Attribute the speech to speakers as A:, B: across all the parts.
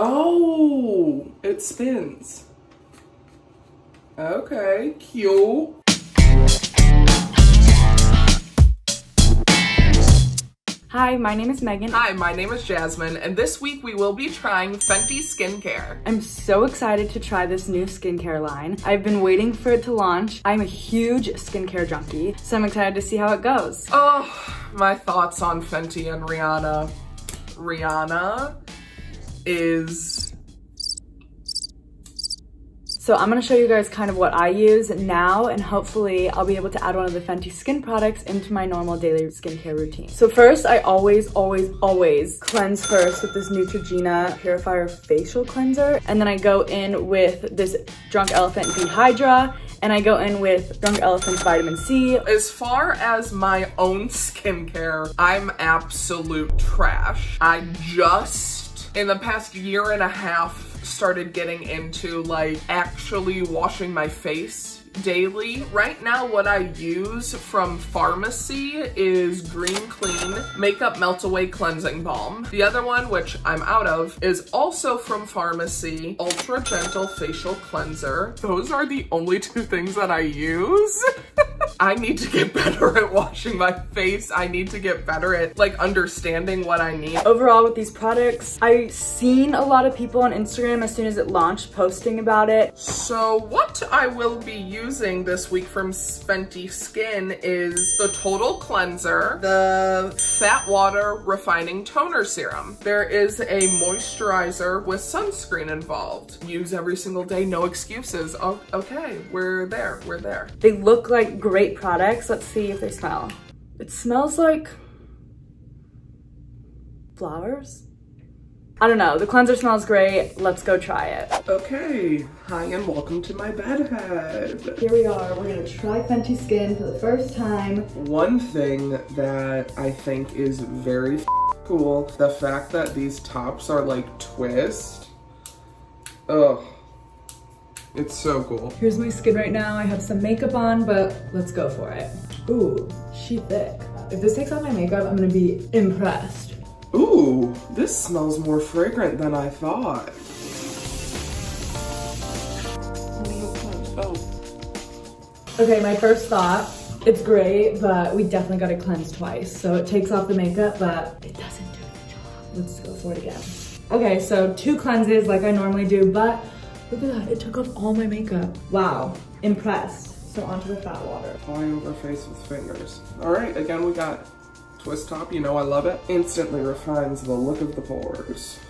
A: Oh, it spins. Okay, cute.
B: Hi, my name is Megan.
A: Hi, my name is Jazzmyne, and this week we will be trying Fenty skincare.
B: I'm so excited to try this new skincare line. I've been waiting for it to launch. I'm a huge skincare junkie, so I'm excited to see how it goes.
A: Oh, my thoughts on Fenty and Rihanna. Rihanna is
B: So I'm gonna show you guys kind of what I use now and hopefully I'll be able to add one of the Fenty skin products into my normal daily skincare routine. So first, I always, always, always cleanse first with this Neutrogena Purifier Facial Cleanser. And then I go in with this Drunk Elephant B-Hydra and I go in with Drunk Elephant Vitamin C.
A: As far as my own skincare, I'm absolute trash. I just, in the past year and a half, started getting into like actually washing my face daily. Right now, what I use from Farmacy is Green Clean Makeup Melt Away Cleansing Balm. The other one, which I'm out of, is also from Farmacy, Ultra Gentle Facial Cleanser. Those are the only two things that I use. I need to get better at washing my face. I need to get better at like understanding what I need.
B: Overall with these products, I've seen a lot of people on Instagram as soon as it launched posting about it.
A: So what I will be using this week from Fenty Skin is the Total Cleanser, the Fat Water Refining Toner Serum. There is a moisturizer with sunscreen involved. Use every single day, no excuses. Oh, okay, we're there, we're there.
B: They look like great products. Let's see if they smell. It smells like flowers. I don't know, the cleanser smells great. Let's go try it.
A: Okay, hi and welcome to my bedhead.
B: Here we are, we're gonna try Fenty Skin for the first time.
A: One thing that I think is very cool, the fact that these tops are like twist. Ugh. It's so cool.
B: Here's my skin right now. I have some makeup on, but let's go for it. Ooh, she thick. If this takes off my makeup, I'm gonna be impressed.
A: Ooh, this smells more fragrant than I thought.
B: Oh. Okay, my first thought, it's great, but we definitely gotta cleanse twice. So it takes off the makeup, but it doesn't do the job. Let's go for it again. Okay, so two cleanses like I normally do, but look at that, it took off all my makeup. Wow, impressed. So onto the fat water.
A: Fly over face with fingers. All right, again, we got twist top, you know I love it. Instantly refines the look of the pores.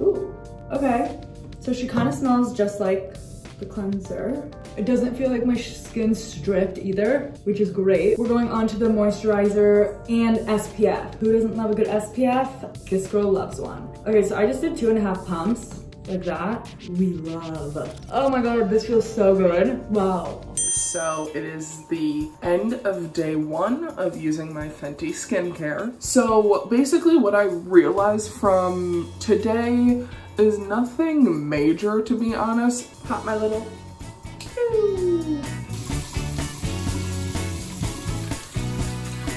B: Ooh, okay. So she kind of smells just like the cleanser. It doesn't feel like my skin stripped either, which is great. We're going on to the moisturizer and SPF. Who doesn't love a good SPF? This girl loves one. Okay, so I just did two and a half pumps like that. We love. Oh my God, this feels so good. Wow.
A: So it is the end of day one of using my Fenty skincare. So basically what I realized from today is nothing major to be honest. Pop my little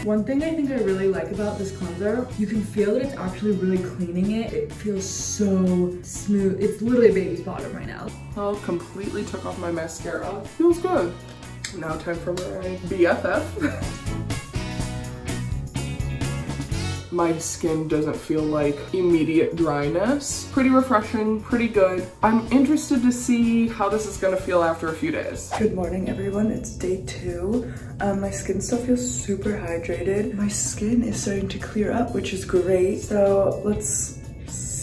B: One thing I think I really like about this cleanser, you can feel that it's actually really cleaning it. It feels so smooth. It's literally a baby's bottom right now.
A: Oh, completely took off my mascara. Feels good. Now time for my BFF. my skin doesn't feel like immediate dryness. Pretty refreshing, pretty good. I'm interested to see how this is gonna feel after a few days. Good morning everyone, it's day two. Um, my skin still feels super hydrated. My skin is starting to clear up, which is great. So let's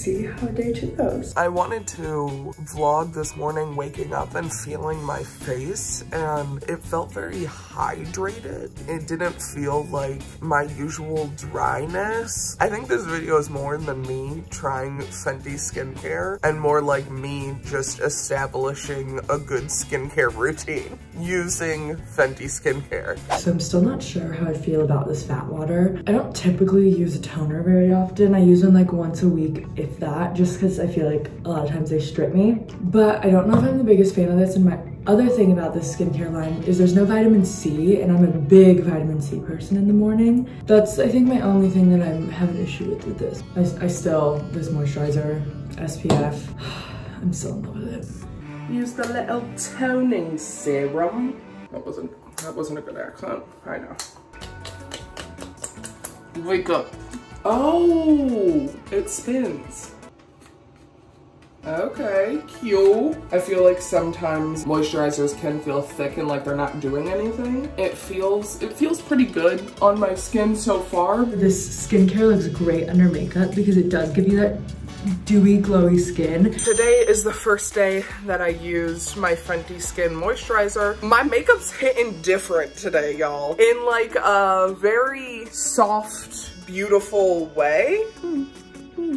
A: see how day two goes. I wanted to vlog this morning waking up and feeling my face and it felt very hydrated. It didn't feel like my usual dryness. I think this video is more than me trying Fenty skincare and more like me just establishing a good skincare routine using Fenty skincare. So I'm still not sure how I feel about this fat water. I don't typically use a toner very often. I use one like once a week if that, just because I feel like a lot of times they strip me. But I don't know if I'm the biggest fan of this and my
B: other thing about this skincare line is there's no vitamin C and I'm a big vitamin C person in the morning. That's, I think, my only thing that I have an issue with with this. I, I still, this moisturizer, SPF, I'm still in love with it.
A: Use the little toning serum. That wasn't, that wasn't a good accent, I know. Wake up. Oh, it spins. Okay, cute. I feel like sometimes moisturizers can feel thick and like they're not doing anything. It feels, it feels pretty good on my skin so far.
B: This skincare looks great under makeup because it does give you that dewy, glowy skin.
A: Today is the first day that I used my Fenty Skin Moisturizer. My makeup's hitting different today, y'all. In like a very soft, beautiful way. Hmm. Hmm.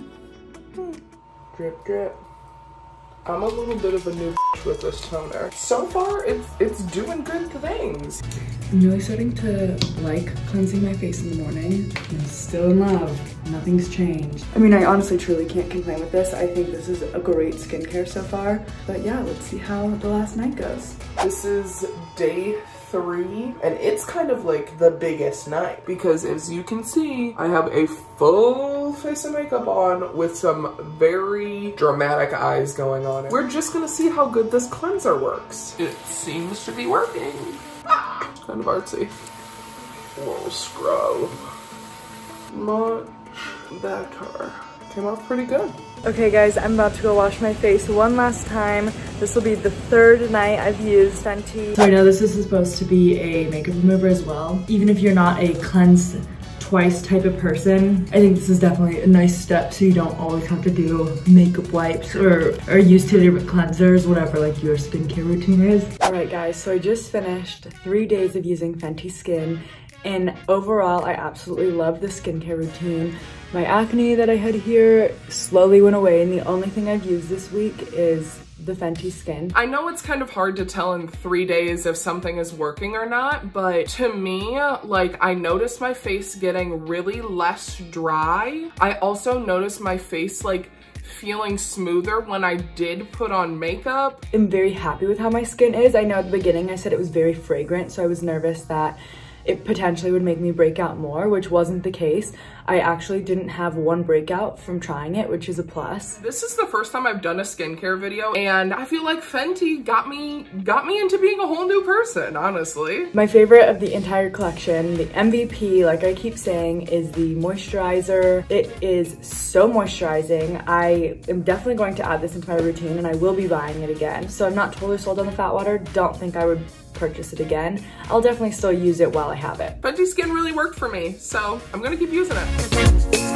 A: Hmm. Drip, drip. I'm a little bit of a new with this toner. So far, it's it's doing good things.
B: I'm really starting to like cleansing my face in the morning. I'm still in love. Nothing's changed. I mean, I honestly truly can't complain with this. I think this is a great skincare so far. But yeah, let's see how the last night goes.
A: This is day three and it's kind of like the biggest night because as you can see I have a full face of makeup on with some very dramatic eyes going on. We're just gonna see how good this cleanser works. It seems to be working. Ah, kind of artsy. Little scrub. Much better. Came out pretty good.
B: Okay guys, I'm about to go wash my face one last time. This will be the third night I've used Fenty. So I know this is supposed to be a makeup remover as well. Even if you're not a cleanse twice type of person, I think this is definitely a nice step so you don't always have to do makeup wipes or, or use two different cleansers, whatever like your skincare routine is. All right guys, so I just finished three days of using Fenty Skin and overall, I absolutely love the skincare routine. My acne that I had here slowly went away and the only thing I've used this week is the Fenty Skin.
A: I know it's kind of hard to tell in three days if something is working or not, but to me, like I noticed my face getting really less dry. I also noticed my face like feeling smoother when I did put on makeup.
B: I'm very happy with how my skin is. I know at the beginning I said it was very fragrant, so I was nervous that it potentially would make me break out more, which wasn't the case. I actually didn't have one breakout from trying it, which is a plus.
A: This is the first time I've done a skincare video and I feel like Fenty got me got me into being a whole new person, honestly.
B: My favorite of the entire collection, the MVP, like I keep saying, is the moisturizer. It is so moisturizing. I am definitely going to add this into my routine and I will be buying it again. So I'm not totally sold on the fat water. Don't think I would purchase it again. I'll definitely still use it while I have it.
A: Fenty Skin really worked for me, so I'm gonna keep using it.